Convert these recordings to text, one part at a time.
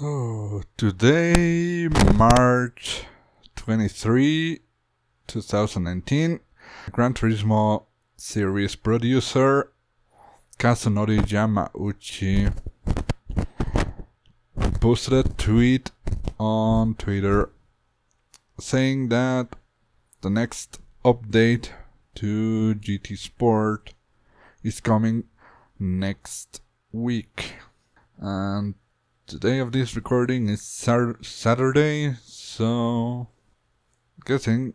So today, March 23, 2019, Gran Turismo series producer Kazunori Yamauchi posted a tweet on Twitter saying that the next update to GT Sport is coming next week. And the day of this recording is Sar- Saturday, so guessing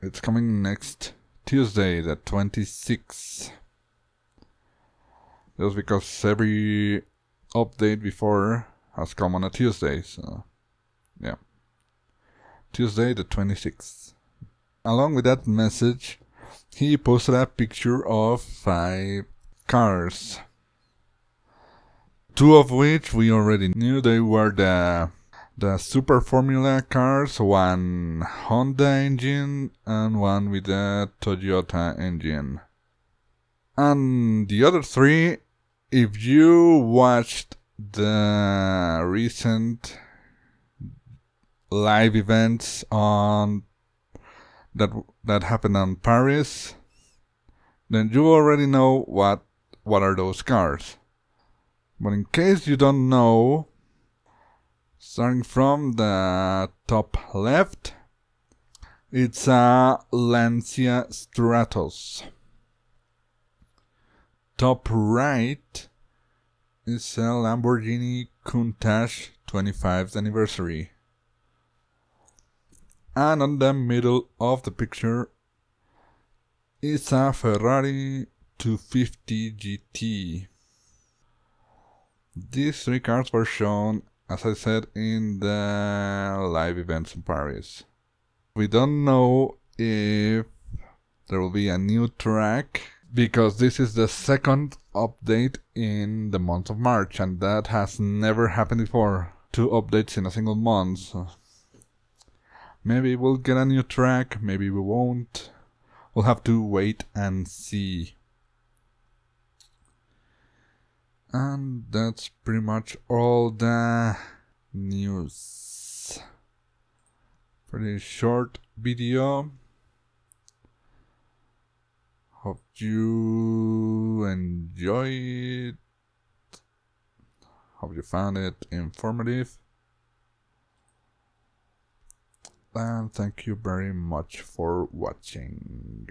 it's coming next Tuesday, the 26th. Just because every update before has come on a Tuesday, so yeah. Tuesday, the 26th. Along with that message, he posted a picture of five cars. Two of which we already knew they were the the Super Formula cars, one Honda engine and one with a Toyota engine. And the other three, if you watched the recent live events on that that happened on Paris, then you already know what what are those cars. But in case you don't know, starting from the top left, it's a Lancia Stratos. Top right is a Lamborghini Countach 25th anniversary. And on the middle of the picture is a Ferrari 250 GT. These three cards were shown, as I said, in the live events in Paris. We don't know if there will be a new track because this is the second update in the month of March and that has never happened before. Two updates in a single month. Maybe we'll get a new track, maybe we won't. We'll have to wait and see. And that's pretty much all the news. Pretty short video. Hope you enjoy it. Hope you found it informative. And thank you very much for watching.